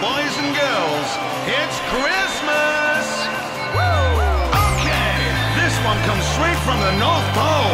boys and girls, it's Christmas! Woo! Okay, this one comes straight from the North Pole.